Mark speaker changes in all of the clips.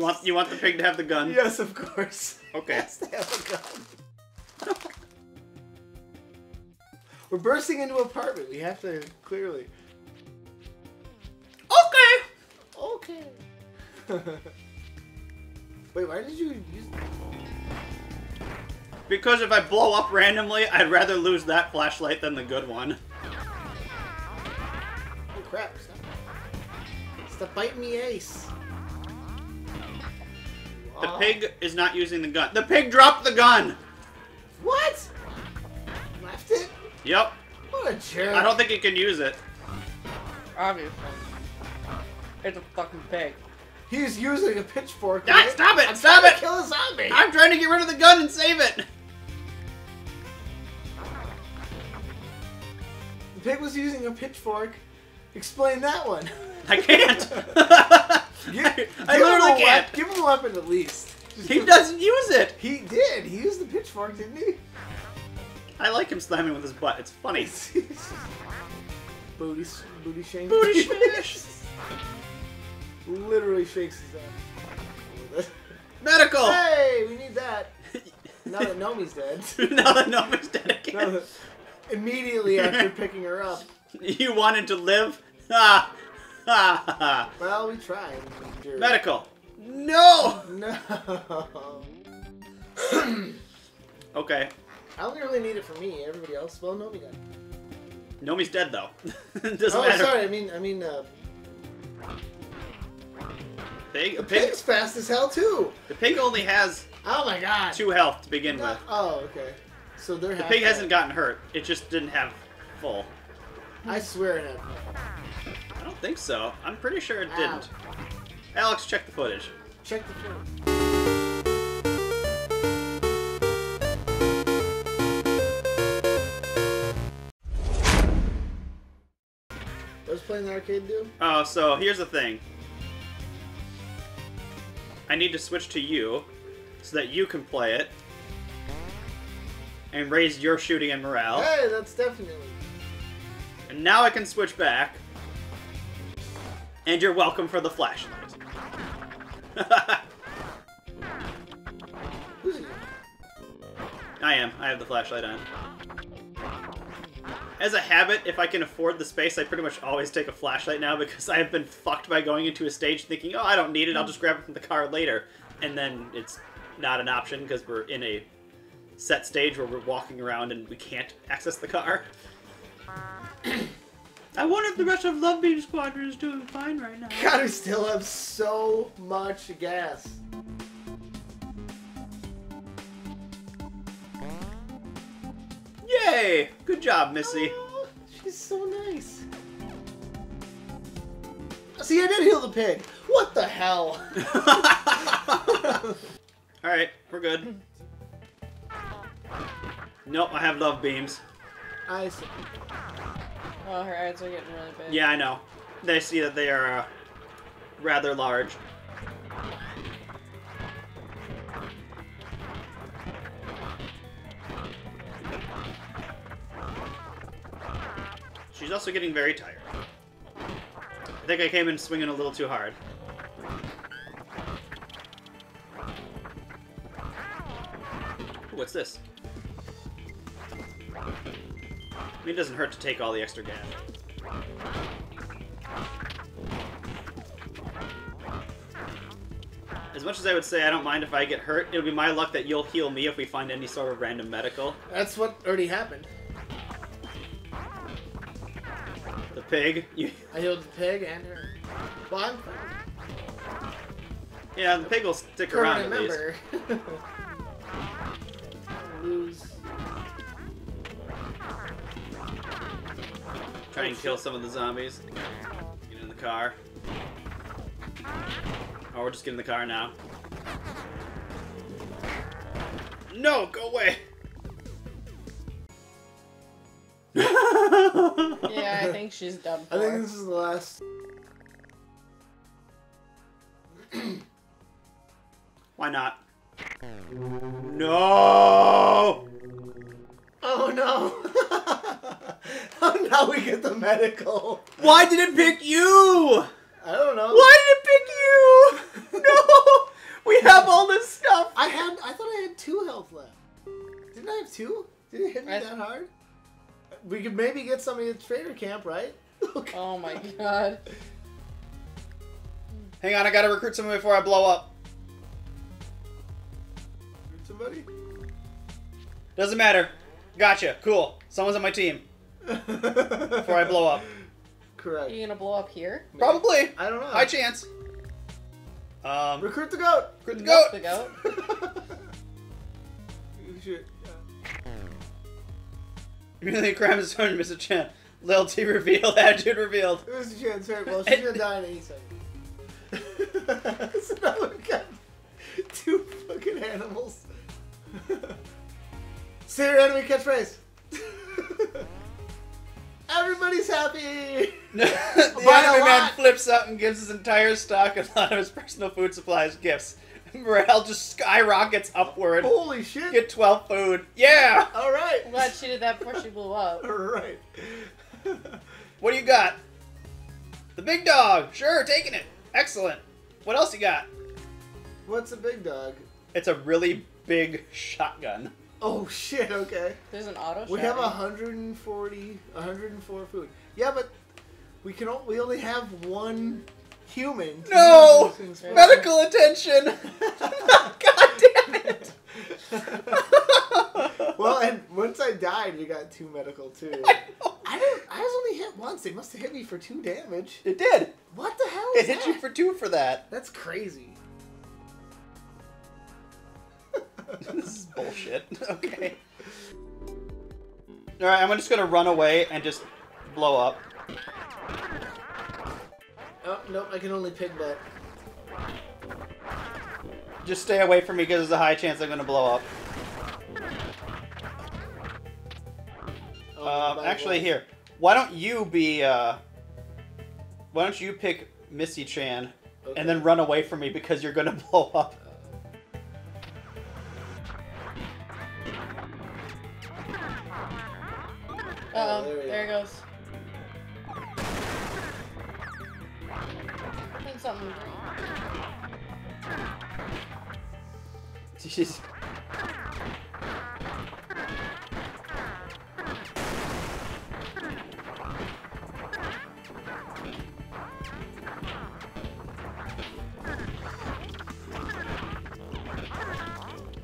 Speaker 1: You want you want the pig to have the gun?
Speaker 2: Yes, of course.
Speaker 1: Okay.
Speaker 2: Has to have a gun. We're bursting into an apartment. We have to clearly.
Speaker 1: Okay.
Speaker 2: Okay. Wait, why did you use?
Speaker 1: Because if I blow up randomly, I'd rather lose that flashlight than the good one.
Speaker 2: Oh crap! Stop! Stop biting me, Ace.
Speaker 1: The
Speaker 2: Aw.
Speaker 1: pig is not using the gun. The pig dropped the gun!
Speaker 2: What? Left it?
Speaker 1: Yep.
Speaker 2: What a jerk!
Speaker 1: I don't think it can use it.
Speaker 3: Obviously. It's a fucking pig.
Speaker 2: He's using a pitchfork.
Speaker 1: Ah,
Speaker 2: right?
Speaker 1: stop it,
Speaker 2: I'm
Speaker 1: stop it!
Speaker 2: to Kill a zombie.
Speaker 1: I'm trying to get rid of the gun and save it!
Speaker 2: The pig was using a pitchfork. Explain that one.
Speaker 1: I can't.
Speaker 2: Give-
Speaker 1: I,
Speaker 2: give
Speaker 1: I
Speaker 2: him a
Speaker 1: literally can't.
Speaker 2: Give him a weapon at least. Just
Speaker 1: He doesn't use it.
Speaker 2: He did. He used the pitchfork, didn't he?
Speaker 1: I like him slamming with his butt. It's funny.
Speaker 2: booty, booty shake.
Speaker 1: Booty smash.
Speaker 2: Literally shakes his ass.
Speaker 1: Medical.
Speaker 2: hey, we need that. Now that Nomi's dead.
Speaker 1: now that Noma's dead again.
Speaker 2: that- immediately after picking her up.
Speaker 1: You wanted to live? Ha! Ha! ha.
Speaker 2: Well, we tried. Jerk.
Speaker 1: Medical. No.
Speaker 2: No.
Speaker 1: Okay.
Speaker 2: I don't really need it for me. Everybody else, well, Nomi got. it.
Speaker 1: Nomi's dead though. Doesn't
Speaker 2: Oh,
Speaker 1: matter.
Speaker 2: sorry. I mean, I mean, uh,
Speaker 1: Pig,
Speaker 2: the
Speaker 1: pig,
Speaker 2: pig's fast as hell too.
Speaker 1: the pig only has
Speaker 2: Oh my god.
Speaker 1: two health to begin
Speaker 2: No-
Speaker 1: with.
Speaker 2: Oh, okay. So they're.
Speaker 1: The pig hasn't gotten hurt. It just didn't have full.
Speaker 2: I swear it had.
Speaker 1: Think so. I'm pretty sure it
Speaker 2: Ow.
Speaker 1: didn't. Alex, check the footage.
Speaker 2: Check the film. What does playing the arcade do?
Speaker 1: Oh, so here's the thing. I need to switch to you so that you can play it and raise your shooting and morale.
Speaker 2: Hey, that's definitely.
Speaker 1: And now I can switch back. And you're welcome for the flashlight. I am. I have the flashlight on. As a habit, if I can afford the space, I pretty much always take a flashlight now because I have been fucked by going into a stage thinking, oh, I don't need it, I'll just grab it from the car later. And then it's not an option because we're in a set stage where we're walking around and we can't access the car. I wonder if the rest of Love Beam Squadron is doing fine right now.
Speaker 2: God, we still have so much gas.
Speaker 1: Yay! Good job, Missy.
Speaker 2: Oh, she's so nice. See, I did heal the pig. What the hell?
Speaker 1: Alright, we're good. Nope, I have love beams.
Speaker 2: I see.
Speaker 3: Oh, her eyes are getting really big.
Speaker 1: Yeah, I know. They see that they are uh, rather large. She's also getting very tired. I think I came in swinging a little too hard. Ooh, What's this? I mean, it doesn't hurt to take all the extra gas. As much as I would say I don't mind if I get hurt, it'll be my luck that you'll heal me if we find any sort of random medical.
Speaker 2: That's what already happened.
Speaker 1: The pig,
Speaker 2: I healed the pig and her. Well, I'm fine.
Speaker 1: yeah, the pig will stick around at
Speaker 2: Permanent
Speaker 1: least. Try and kill some of the zombies. Get in the car. Oh, we're just getting in the car now. No, go away!
Speaker 3: Yeah, I think she's done for.
Speaker 2: I think this is the last.
Speaker 1: Why not? No!
Speaker 2: Oh no! how we get the medical.
Speaker 1: Why did it pick you?
Speaker 2: I don't know.
Speaker 1: Why did it pick you? no, we have all this stuff.
Speaker 2: I had. I thought I had two health left. Didn't I have two? Did it hit me
Speaker 3: I...
Speaker 2: that hard? We could maybe get somebody at trader camp, right?
Speaker 3: Oh my god.
Speaker 1: Hang on, I gotta recruit someone before I blow up.
Speaker 2: Somebody?
Speaker 1: Doesn't matter. Gotcha. Cool. Someone's on my team.
Speaker 2: Before
Speaker 1: I blow up.
Speaker 2: Correct.
Speaker 3: Are you gonna blow up here?
Speaker 1: Probably.
Speaker 2: I don't know.
Speaker 1: High chance. Um,
Speaker 2: Recruit the goat.
Speaker 1: recruit the goat.
Speaker 3: The goat?
Speaker 2: You should-
Speaker 1: Really crime is on Mr. Chan. Loyalty revealed. Attitude revealed.
Speaker 2: yeah. Who's the chance? Right. Well, she's gonna die in any second. so now we've got two fucking animals. Say your enemy catchphrase. Everybody's happy.
Speaker 1: the
Speaker 2: By
Speaker 1: anime man flips up and gives his entire stock and a lot of his personal food supplies gifts. Morale just skyrockets upward.
Speaker 2: Holy shit.
Speaker 1: Get 12 food. Yeah!
Speaker 2: All right.
Speaker 3: I'm glad she did that before she blew up.
Speaker 2: All right.
Speaker 1: What do you got? The big dog. Sure, taking it. Excellent. What else you got?
Speaker 2: What's a big dog?
Speaker 1: It's a really big shotgun.
Speaker 2: Oh shit. Okay.
Speaker 3: There's an auto
Speaker 2: We have
Speaker 3: shotgun.
Speaker 2: 140, 104 food. Yeah, but we can. o- We only have one human.
Speaker 1: No!
Speaker 2: use these things for.
Speaker 1: Medical attention! God damn it!
Speaker 2: well, and once I died, we got two medical too.
Speaker 1: I.
Speaker 2: I don't. I was only hit once. They must have hit me for two damage.
Speaker 1: It did.
Speaker 2: What the hell?
Speaker 1: it hit
Speaker 2: that?
Speaker 1: you for two for that.
Speaker 2: That's crazy.
Speaker 1: This is bullshit. Okay. Alright, I'm just gonna run away and just blow up.
Speaker 2: Oh nope! I can only pig butt.
Speaker 1: Just stay away from me because there's a high chance I'm gonna blow up.
Speaker 2: Oh,
Speaker 1: Um, actually,
Speaker 2: God.
Speaker 1: here. Why don't you be, uh... Why don't you pick Missy Chan
Speaker 2: Okay.
Speaker 1: and then run away from me because you're gonna blow up?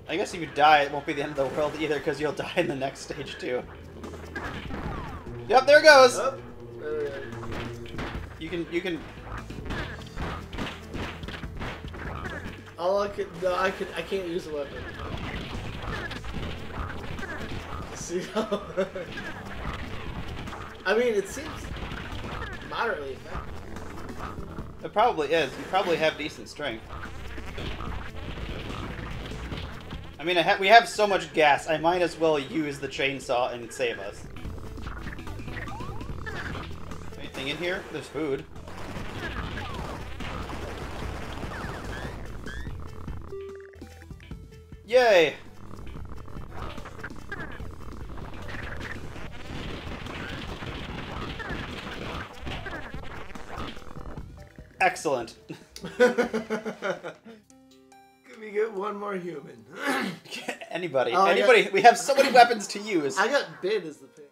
Speaker 3: I
Speaker 1: guess if you die, it won't be the end of the world either, because you'll die in the next stage too. Yep, there it goes.
Speaker 2: Oh, there we go.
Speaker 1: You can, you can.
Speaker 2: All I could, no, I could, I can't use a weapon. See how? I mean, it seems moderately effective.
Speaker 1: It probably is. You probably have decent strength. Mean, I ha we have so much gas. I might as well use the chainsaw and save us. Anything in here? There's food. Yay! Excellent.
Speaker 2: Can get one more human?
Speaker 1: anybody,
Speaker 2: Oh, I got-
Speaker 1: anybody. We have so many weapons to use.
Speaker 2: I got bid as the pick.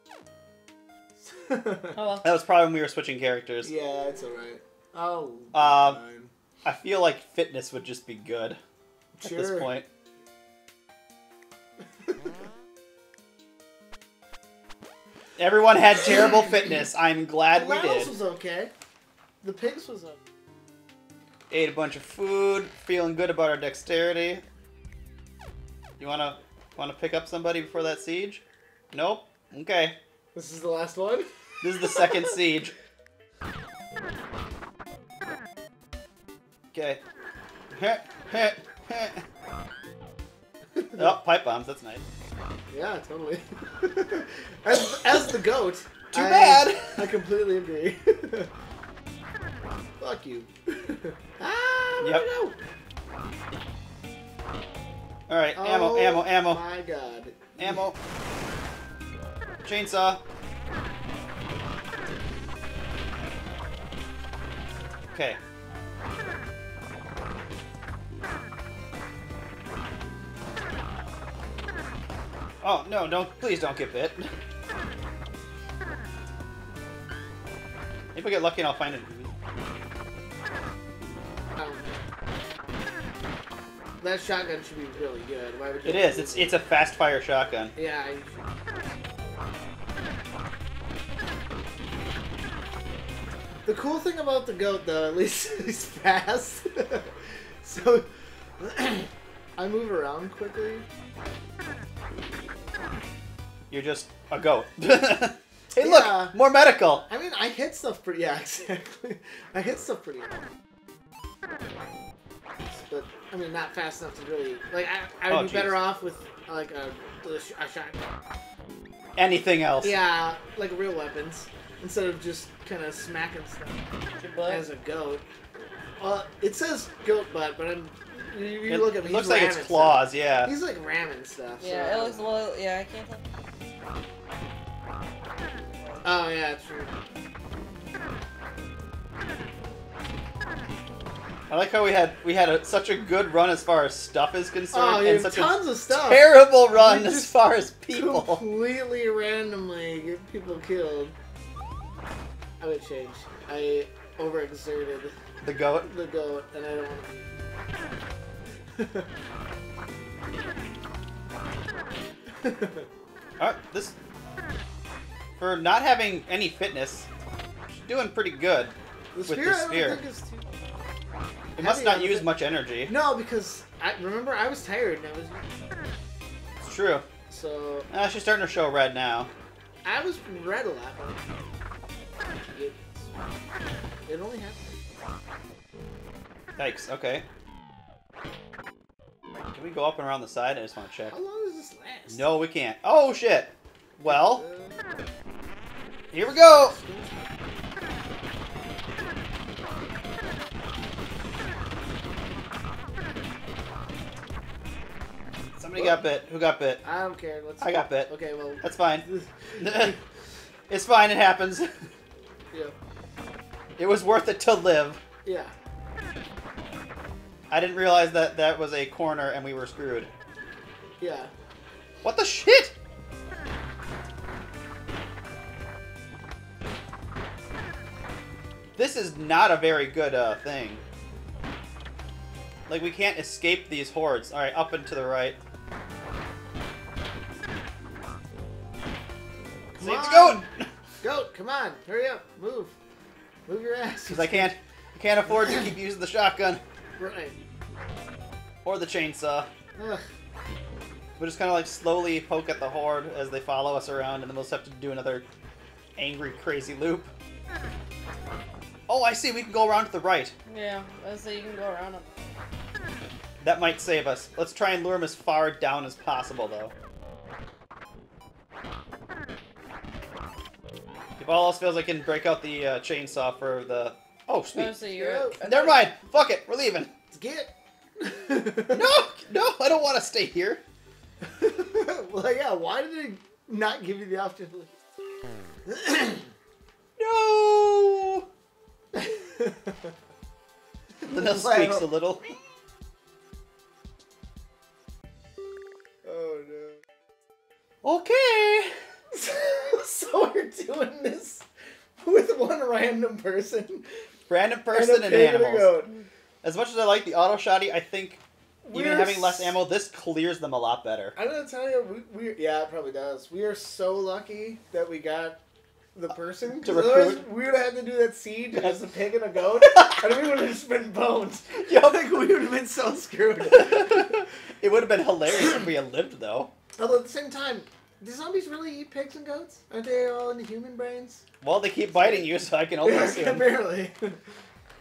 Speaker 3: Oh well.
Speaker 1: That was probably when we were switching characters.
Speaker 2: yeah, it's alright. Oh,
Speaker 1: Um,
Speaker 2: fine.
Speaker 1: I feel like fitness would just be good at this point. Everyone had terrible fitness. I'm glad we
Speaker 2: Laos
Speaker 1: did.
Speaker 2: was okay. The pigs was okay.
Speaker 1: Ate a bunch of food, feeling good about our dexterity. You wanna wanna pick up somebody before that siege? Nope. Okay.
Speaker 2: This is the last one.
Speaker 1: This is the second siege. Okay. oh, pipe bombs. That's nice.
Speaker 2: Yeah, totally. as, as the goat.
Speaker 1: Too
Speaker 2: I-
Speaker 1: bad.
Speaker 2: I completely agree. Fuck you. Ah,
Speaker 1: Yep.
Speaker 2: Go?
Speaker 1: All right, ammo,
Speaker 2: Oh
Speaker 1: ammo, ammo,
Speaker 2: My God.
Speaker 1: ammo. Chainsaw. Okay. Oh no! Don't please don't get bit. Maybe I get lucky and I'll find it.
Speaker 2: That shotgun should be really good. Why would you
Speaker 1: It is. It's it's a fast fire shotgun.
Speaker 2: Yeah. The cool thing about the goat, though, at least he's fast. so I move around quickly.
Speaker 1: You're just a goat. hey,
Speaker 2: Yeah.
Speaker 1: look, more medical.
Speaker 2: I mean, I hit stuff pretty. Yeah, exactly. I hit stuff pretty hard. But I mean, not fast enough to really like. I, I oh, would
Speaker 1: Oh,
Speaker 2: be better off with like a, a, sh- a shotgun.
Speaker 1: Anything else?
Speaker 2: Yeah, like real weapons instead of just kind of smacking stuff
Speaker 3: butt.
Speaker 2: as a goat. Well, it says goat butt, but I'm. You, you
Speaker 1: It
Speaker 2: look at me.
Speaker 1: looks like it's claws.
Speaker 2: Stuff.
Speaker 1: Yeah.
Speaker 2: He's like ramming stuff.
Speaker 3: yeah,
Speaker 2: so-
Speaker 3: it looks a little. Yeah, I can't tell.
Speaker 2: Oh yeah, true.
Speaker 1: I like how we had we had a, such a good run as far as stuff is concerned,
Speaker 2: Oh,
Speaker 1: and such
Speaker 2: tons
Speaker 1: a
Speaker 2: of stuff.
Speaker 1: terrible run as far as people.
Speaker 2: completely randomly get people killed. I would change. I overexerted
Speaker 1: The goat.
Speaker 2: the goat, and I don't want to.
Speaker 1: Uh, this for not having any fitness, doing pretty good.
Speaker 2: the
Speaker 1: With the
Speaker 2: spear,
Speaker 1: It must not use much energy.
Speaker 2: No, because I remember I was tired and I was
Speaker 1: It's true.
Speaker 2: so
Speaker 1: Uh, she's starting to show red now.
Speaker 2: I was red a lot. But it, it only happened.
Speaker 1: Yikes. Okay. Can we go up and around the side? I just want to check.
Speaker 2: How long does this last?
Speaker 1: No, we can't. Oh shit. Well,
Speaker 2: Uh,
Speaker 1: here we go. Somebody got bit. Who got bit?
Speaker 2: I don't care. Let's.
Speaker 1: I got bit.
Speaker 2: Okay, well.
Speaker 1: That's fine. it's fine. It happens.
Speaker 2: yeah.
Speaker 1: It was worth it to live.
Speaker 2: Yeah.
Speaker 1: I didn't realize that that was a corner and we were screwed.
Speaker 2: Yeah.
Speaker 1: What the shit? This is not a very good uh, thing. Like, we can't escape these hordes. Alright, up and to the right.
Speaker 2: Come
Speaker 1: Save the
Speaker 2: on.
Speaker 1: goat!
Speaker 2: Goat, come on, hurry up, move, move your ass.
Speaker 1: Because I can't, I can't afford to keep using the shotgun
Speaker 2: Right.
Speaker 1: or the chainsaw.
Speaker 2: Ugh.
Speaker 1: We'll just kind of like slowly poke at the horde as they follow us around, and then we'll just have to do another angry, crazy loop. Oh, I see. We can go around to the right.
Speaker 3: Yeah, let's say you can go around them.
Speaker 1: That might save us. Let's try and lure him as far down as possible, though. If all else fails, I can break out the uh, chainsaw for the. Oh,
Speaker 3: Oh, so you're.
Speaker 2: Yeah.
Speaker 1: Never mind. Fuck it. We're leaving.
Speaker 2: Let's get.
Speaker 1: No, no, I don't want to stay here.
Speaker 2: well, yeah. Why did they not give you the option? to leave?
Speaker 1: No. Lynette
Speaker 2: Wow.
Speaker 1: squeaks a little. Okay.
Speaker 2: so we're doing this with one random person.
Speaker 1: Random person and,
Speaker 2: and
Speaker 1: animals. As much as I like the auto shotty, I think even
Speaker 2: We're
Speaker 1: having less ammo, this clears them a lot better.
Speaker 2: I'm gonna tell you, we, we yeah, it probably does. We are so lucky that we got the person.
Speaker 1: To
Speaker 2: otherwise
Speaker 1: recruit?
Speaker 2: we would have had to do that siege as a pig and a goat, and we would have just been boned.
Speaker 1: Yup.
Speaker 2: Like we would have been so screwed.
Speaker 1: it would have been hilarious if we had lived, though.
Speaker 2: Although at the same time, do zombies really eat pigs and goats? Aren't they all in the human brains?
Speaker 1: Well, they keep biting you, so I can only assume.
Speaker 2: Apparently.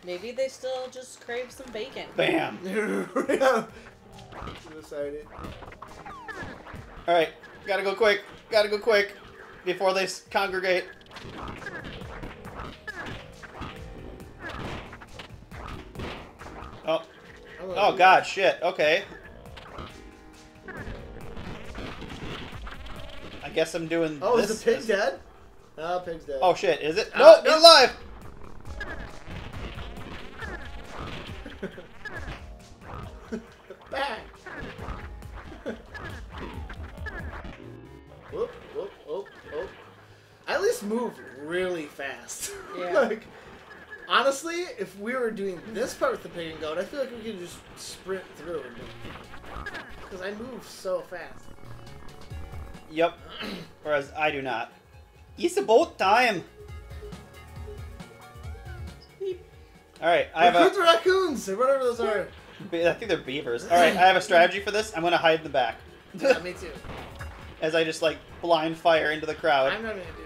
Speaker 3: Maybe they still just crave some bacon.
Speaker 1: Bam.
Speaker 2: Suicided.
Speaker 1: All right, gotta go quick. Gotta go quick before they s- congregate. Oh, oh God, shit. Okay. Guess I'm doing.
Speaker 2: Oh,
Speaker 1: this.
Speaker 2: is the pig dead? Oh, pig's dead.
Speaker 1: Oh shit, is it?
Speaker 2: Uh,
Speaker 1: No,
Speaker 2: no.
Speaker 1: he's alive.
Speaker 2: Back. whoop, whoop, whoop, whoop. I at least move really fast.
Speaker 3: Yeah.
Speaker 2: like, honestly, if we were doing this part with the pig and goat, I feel like we could just sprint through. Because I move so fast.
Speaker 1: Yep. Whereas I do not. It's about time. Alright, I have
Speaker 2: Raccoons
Speaker 1: a.
Speaker 2: or raccoons, or whatever those are.
Speaker 1: I think they're beavers. Alright, I have a strategy for this. I'm gonna hide in the back.
Speaker 2: yeah, me too.
Speaker 1: As I just like blind fire into the crowd.
Speaker 2: I'm not gonna do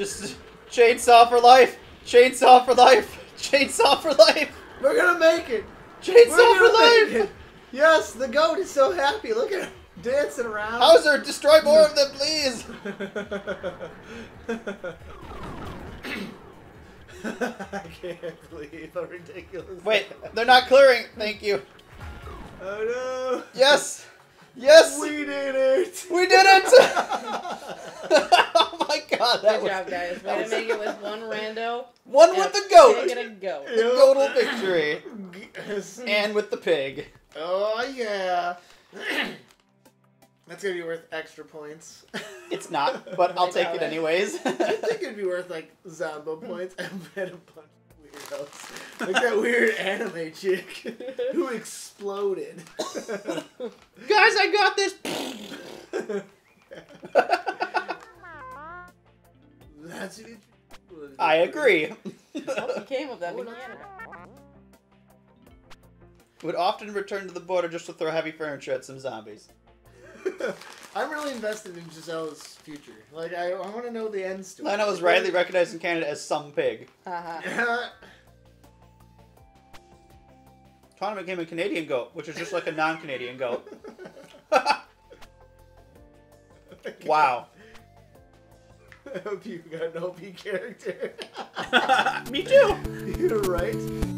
Speaker 1: Just chainsaw for life! Chainsaw for life! Chainsaw for life!
Speaker 2: We're gonna make it.
Speaker 1: Chainsaw for life!
Speaker 2: Yes, the goat is so happy. Look at him dancing around.
Speaker 1: Hauser, destroy more of them, please!
Speaker 2: I can't believe how ridiculous.
Speaker 1: Wait, they're not clearing. Thank you.
Speaker 2: Oh
Speaker 1: no. Yes!
Speaker 2: Yes! We did it!
Speaker 1: We did it! oh god, that
Speaker 3: Good
Speaker 1: was
Speaker 3: job, guys. Way
Speaker 1: that
Speaker 3: to make it with one rando.
Speaker 1: one with the goat.
Speaker 3: pig and a goat.
Speaker 1: The total victory. And with the pig.
Speaker 2: oh yeah. That's gonna be worth extra points.
Speaker 1: It's not, but I'll take it anyways.
Speaker 2: I think it'd be worth like Zombo points. I met a bunch of weirdos. Like that weird anime chick who exploded.
Speaker 1: Guys, I got this.
Speaker 2: That's what
Speaker 1: I agree.
Speaker 3: What became of them in Canada?
Speaker 1: Would often return to the border just to throw heavy furniture at some zombies.
Speaker 2: I'm really invested in Giselle's future. Like, I, I want to know the end story.
Speaker 1: Lana was rightly recognized in Canada as some pig.
Speaker 3: Uh-huh.
Speaker 1: Tana became a Canadian goat, which is just like a non-Canadian goat. wow.
Speaker 2: I hope you got an OP character.
Speaker 1: Me too.
Speaker 2: You're right.